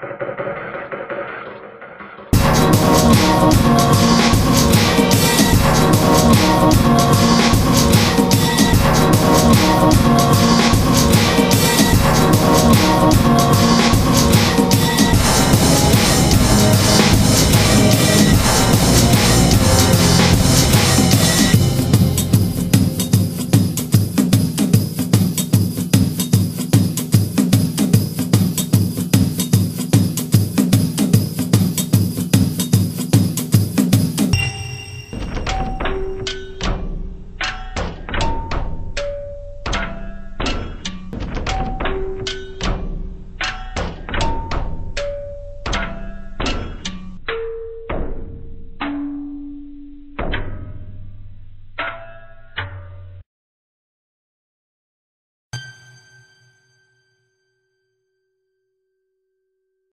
Oh, oh, oh, oh,